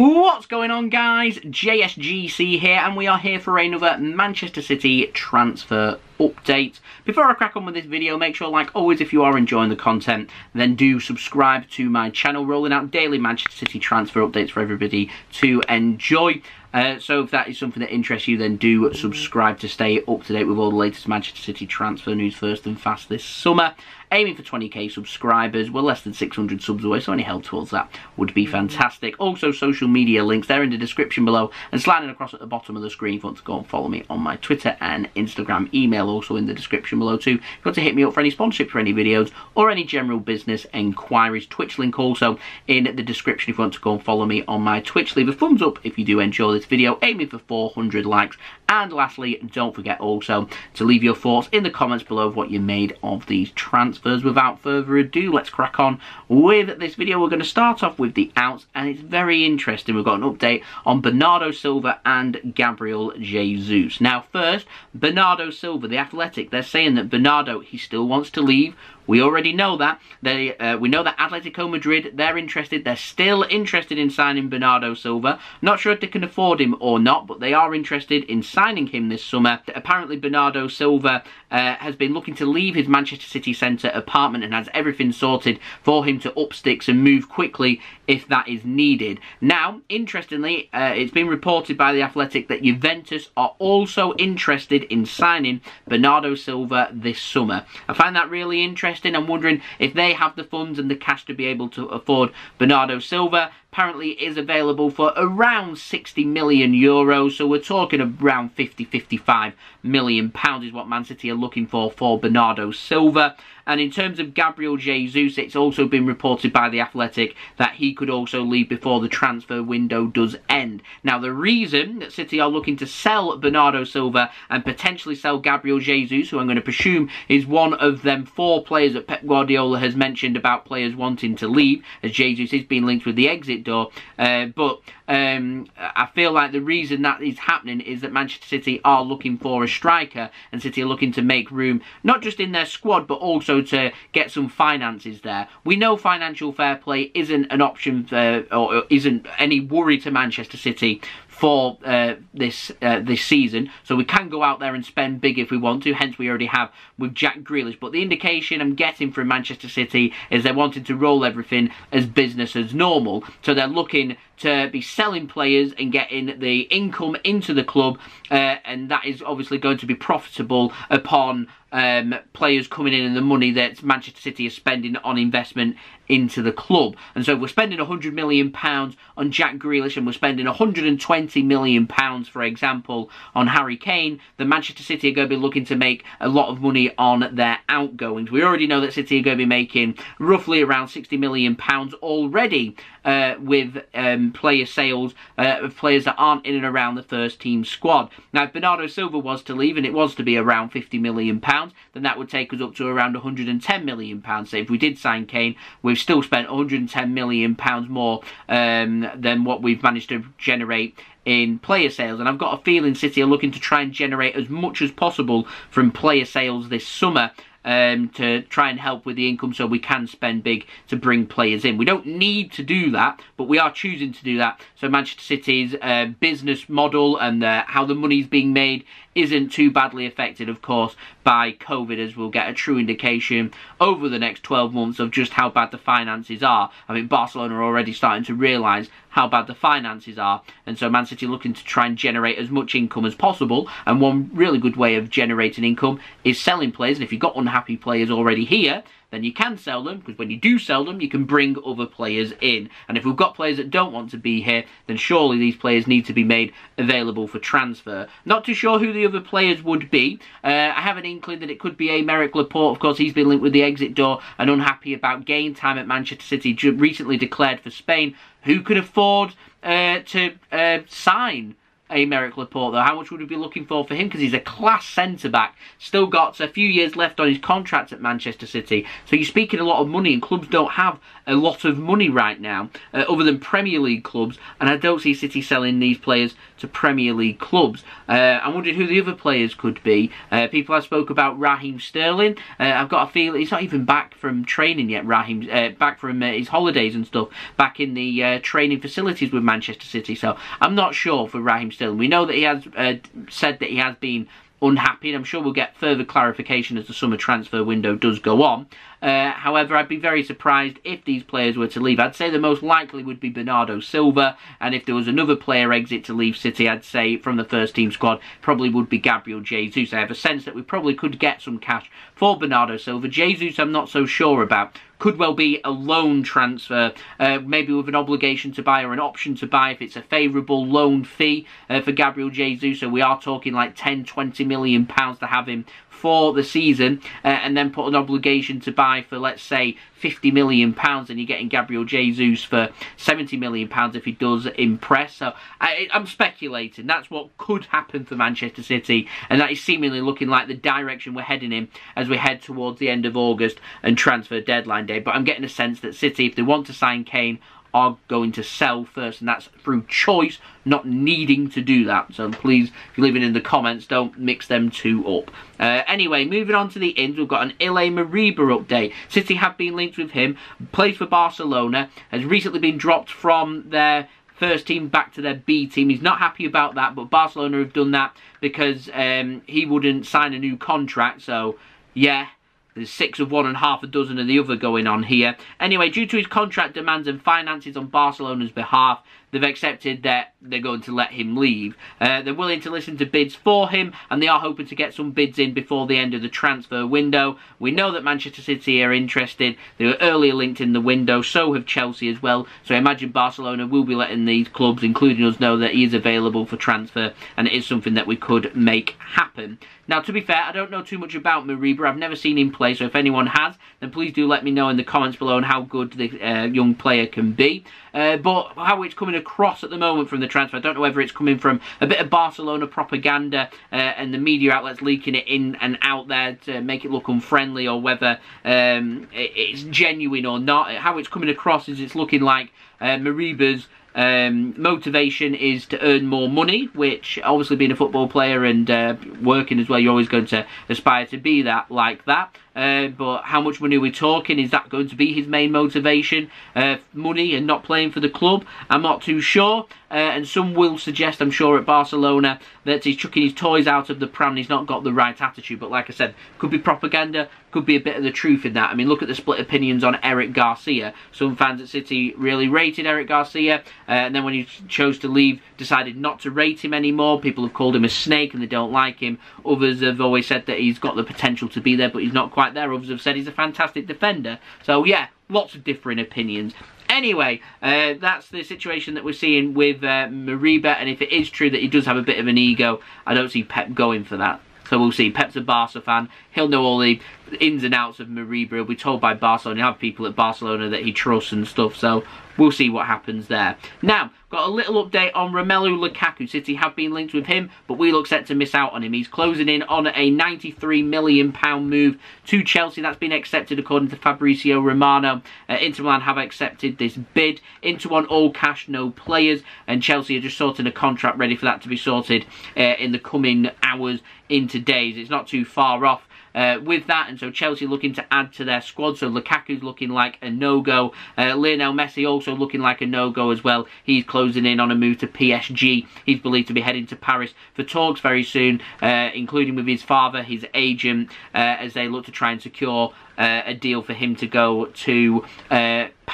What's going on guys? JSGC here and we are here for another Manchester City transfer update. Before I crack on with this video, make sure like always if you are enjoying the content then do subscribe to my channel rolling out daily Manchester City transfer updates for everybody to enjoy. Uh, so if that is something that interests you, then do subscribe to stay up to date with all the latest Manchester City transfer news first and fast this summer. Aiming for 20k subscribers. We're less than 600 subs away, so any help towards that would be fantastic. Also, social media links, they're in the description below and sliding across at the bottom of the screen if you want to go and follow me on my Twitter and Instagram. Email also in the description below too. If you want to hit me up for any sponsorship for any videos or any general business inquiries. Twitch link also in the description if you want to go and follow me on my Twitch. Leave a thumbs up if you do enjoy this video. Aiming for 400 likes. And lastly, don't forget also to leave your thoughts in the comments below of what you made of these transfers transfers. Without further ado, let's crack on with this video. We're going to start off with the outs, and it's very interesting. We've got an update on Bernardo Silva and Gabriel Jesus. Now, first, Bernardo Silva, the Athletic, they're saying that Bernardo, he still wants to leave. We already know that. They, uh, we know that Atletico Madrid, they're interested. They're still interested in signing Bernardo Silva. Not sure if they can afford him or not, but they are interested in signing him this summer. Apparently, Bernardo Silva uh, has been looking to leave his Manchester City Centre apartment and has everything sorted for him to up sticks and move quickly if that is needed. Now, interestingly, uh, it's been reported by The Athletic that Juventus are also interested in signing Bernardo Silva this summer. I find that really interesting. I'm wondering if they have the funds and the cash to be able to afford Bernardo Silva apparently is available for around 60 million euros. So we're talking around 50, 55 million pounds is what Man City are looking for for Bernardo Silva. And in terms of Gabriel Jesus, it's also been reported by The Athletic that he could also leave before the transfer window does end. Now, the reason that City are looking to sell Bernardo Silva and potentially sell Gabriel Jesus, who I'm going to presume is one of them four players that Pep Guardiola has mentioned about players wanting to leave, as Jesus is being linked with the exit door. Uh, but um, I feel like the reason that is happening is that Manchester City are looking for a striker and City are looking to make room, not just in their squad, but also to get some finances there. We know financial fair play isn't an option for, or isn't any worry to Manchester City for uh, this uh, this season. So we can go out there and spend big if we want to. Hence, we already have with Jack Grealish. But the indication I'm getting from Manchester City is they're wanting to roll everything as business as normal. So they're looking to be selling players and getting the income into the club, uh, and that is obviously going to be profitable upon um, players coming in and the money that Manchester City is spending on investment into the club. And so we're spending £100 million on Jack Grealish and we're spending £120 million, for example, on Harry Kane. The Manchester City are going to be looking to make a lot of money on their outgoings. We already know that City are going to be making roughly around £60 million already uh, with um, player sales uh, of players that aren't in and around the first team squad. Now, if Bernardo Silva was to leave and it was to be around £50 million, then that would take us up to around £110 million. So if we did sign Kane, we've still spent £110 million more um, than what we've managed to generate in player sales. And I've got a feeling City are looking to try and generate as much as possible from player sales this summer um, to try and help with the income so we can spend big to bring players in. We don't need to do that, but we are choosing to do that. So Manchester City's uh, business model and uh, how the money's being made isn't too badly affected, of course, by COVID, as we'll get a true indication over the next 12 months of just how bad the finances are. I mean, Barcelona are already starting to realise how bad the finances are, and so Man City looking to try and generate as much income as possible. And one really good way of generating income is selling players. And if you've got unhappy players already here, then you can sell them, because when you do sell them, you can bring other players in. And if we've got players that don't want to be here, then surely these players need to be made available for transfer. Not too sure who the other players would be. Uh, I have an inkling that it could be Aymeric Laporte. Of course, he's been linked with the exit door and unhappy about game time at Manchester City, recently declared for Spain. Who could afford uh, to uh, sign Aymeric Laporte, though. How much would we be looking for for him? Because he's a class centre-back. Still got a few years left on his contract at Manchester City. So you're speaking a lot of money, and clubs don't have a lot of money right now, uh, other than Premier League clubs. And I don't see City selling these players to Premier League clubs. Uh, I wondered who the other players could be. Uh, people have spoke about Raheem Sterling. Uh, I've got a feel he's not even back from training yet, Raheem. Uh, back from uh, his holidays and stuff, back in the training facilities with Manchester City. So I'm not sure for Raheem Sterling. We know that he has uh, said that he has been unhappy, and I'm sure we'll get further clarification as the summer transfer window does go on. Uh, however, I'd be very surprised if these players were to leave. I'd say the most likely would be Bernardo Silva, and if there was another player exit to leave City, I'd say from the first team squad, probably would be Gabriel Jesus. I have a sense that we probably could get some cash for Bernardo Silva. Jesus, I'm not so sure about. Could well be a loan transfer, uh, maybe with an obligation to buy or an option to buy if it's a favourable loan fee uh, for Gabriel Jesus. So we are talking like 10, 20 million pounds to have him for the season uh, and then put an obligation to buy for, let's say, 50 million pounds and you're getting Gabriel Jesus for 70 million pounds if he does impress. So I, am speculating. That's what could happen for Manchester City and that is seemingly looking like the direction we're heading in as we head towards the end of August and transfer deadline day. But I'm getting a sense that City, if they want to sign Kane, are going to sell first, and that's through choice, not needing to do that. So please, if you're leaving in the comments, don't mix them two up. Uh, anyway, moving on to the ins, we've got an Ilaix Moriba update. City have been linked with him, plays for Barcelona, has recently been dropped from their first team back to their B team. He's not happy about that, but Barcelona have done that because um, he wouldn't sign a new contract. So, yeah, there's six of one and half a dozen of the other going on here. Anyway, due to his contract demands and finances on Barcelona's behalf, they've accepted that they're going to let him leave. Uh, they're willing to listen to bids for him, and they are hoping to get some bids in before the end of the transfer window. We know that Manchester City are interested. They were earlier linked in the window, so have Chelsea as well. So I imagine Barcelona will be letting these clubs, including us, know that he is available for transfer, and it is something that we could make happen. Now, to be fair, I don't know too much about Moriba. I've never seen him play, so if anyone has, then please do let me know in the comments below on how good the uh, young player can be. Uh, but how it's coming across at the moment from the transfer. I don't know whether it's coming from a bit of Barcelona propaganda uh, and the media outlets leaking it in and out there to make it look unfriendly or whether um, it's genuine or not. How it's coming across is it's looking like uh, Moriba's um, motivation is to earn more money, which obviously being a football player and uh, working as well, you're always going to aspire to be that like that. Uh, but how much money are we talking? Is that going to be his main motivation? Uh, money and not playing for the club? I'm not too sure. Uh, and some will suggest, I'm sure, at Barcelona that he's chucking his toys out of the pram he's not got the right attitude. But like I said, could be propaganda, could be a bit of the truth in that. I mean, look at the split opinions on Eric Garcia. Some fans at City really rated Eric Garcia, uh, and then when he chose to leave, decided not to rate him anymore. People have called him a snake and they don't like him. Others have always said that he's got the potential to be there, but he's not quite there. Others have said he's a fantastic defender. So, yeah, lots of differing opinions. Anyway, uh, that's the situation that we're seeing with uh, Moriba, and if it is true that he does have a bit of an ego, I don't see Pep going for that. So we'll see. Pep's a Barca fan. He'll know all the ins and outs of Moriba. He'll be told by Barcelona. He'll have people at Barcelona that he trusts and stuff. So we'll see what happens there. Now, got a little update on Romelu Lukaku. City have been linked with him, but we look set to miss out on him. He's closing in on a £93 million move to Chelsea. That's been accepted according to Fabrizio Romano. Uh, Inter Milan have accepted this bid. Inter on all cash, no players, and Chelsea are just sorting a contract ready for that to be sorted uh, in the coming hours into days. It's not too far off uh, with that. And so Chelsea looking to add to their squad. So Lukaku's looking like a no-go. Uh, Lionel Messi also looking like a no-go as well. He's closing in on a move to PSG. He's believed to be heading to Paris for talks very soon, uh, including with his father, his agent, uh, as they look to try and secure uh, a deal for him to go to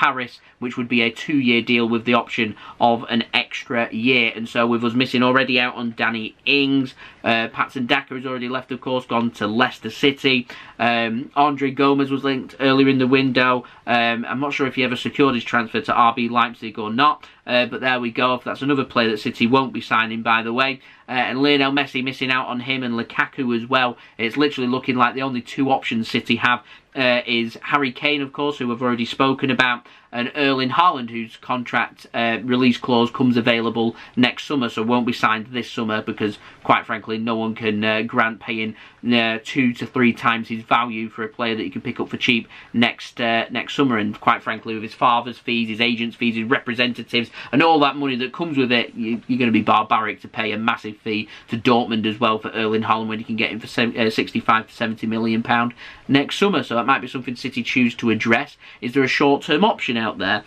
Paris, which would be a two-year deal with the option of an extra year. And so with us missing already out on Danny Ings, uh, Patson Daka has already left, of course, gone to Leicester City. Um, Andre Gomes was linked earlier in the window. Um, I'm not sure if he ever secured his transfer to RB Leipzig or not, uh, but there we go. That's another player that City won't be signing, by the way. Uh, and Lionel Messi missing out on him and Lukaku as well. It's literally looking like the only two options City have uh, is Harry Kane, of course, who we've already spoken about, and Erling Haaland, whose contract uh, release clause comes available next summer, so won't be signed this summer because, quite frankly, no one can uh, grant paying uh, two to three times his value for a player that you can pick up for cheap next uh, next summer. And quite frankly, with his father's fees, his agent's fees, his representatives, and all that money that comes with it, you, are going to be barbaric to pay a massive fee to Dortmund as well for Erling Haaland when you can get him for 65 to 70 million pound next summer. So that might be something City choose to address. Is there a short-term option out there?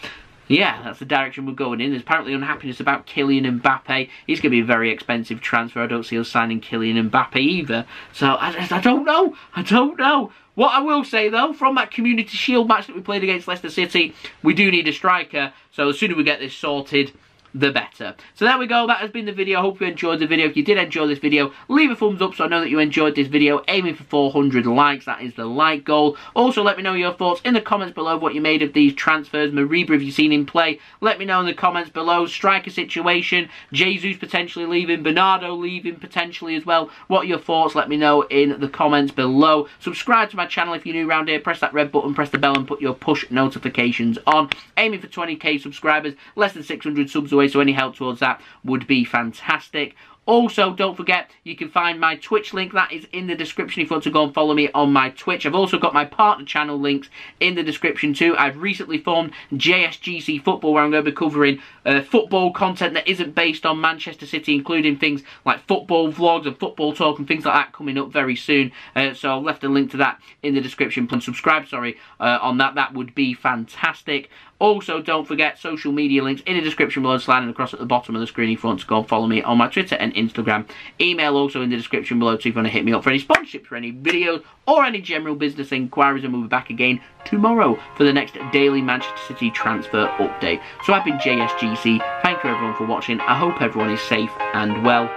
yeah, that's the direction we're going in. There's apparently unhappiness about Kylian Mbappe. He's going to be a very expensive transfer. I don't see us signing Kylian Mbappe either. So I, I don't know. I don't know. What I will say though, from that Community Shield match that we played against Leicester City, we do need a striker. So as soon as we get this sorted, the better. So there we go, that has been the video. I hope you enjoyed the video. If you did enjoy this video, leave a thumbs up so I know that you enjoyed this video. Aiming for 400 likes, that is the like goal. Also, let me know your thoughts in the comments below what you made of these transfers. Moriba, have you seen him play? Let me know in the comments below. Striker situation, Jesus potentially leaving, Bernardo leaving potentially as well. What are your thoughts? Let me know in the comments below. Subscribe to my channel if you're new around here. Press that red button, press the bell and put your push notifications on. Aiming for 20k subscribers, less than 600 subs away so any help towards that would be fantastic. Also, don't forget, you can find my Twitch link. That is in the description if you want to go and follow me on my Twitch. I've also got my partner channel links in the description too. I've recently formed JSGC Football, where I'm going to be covering uh, football content that isn't based on Manchester City, including things like football vlogs and football talk and things like that coming up very soon. Uh, so I've left a link to that in the description. Please subscribe, sorry, uh, on that. That would be fantastic. Also, don't forget social media links in the description below, sliding across at the bottom of the screen if you want to go and follow me on my Twitter and Instagram. Email also in the description below too if you want to hit me up for any sponsorships, for any videos, or any general business inquiries. And we'll be back again tomorrow for the next daily Manchester City transfer update. So I've been JSGC. Thank you everyone for watching. I hope everyone is safe and well.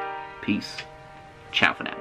Peace. Ciao for now.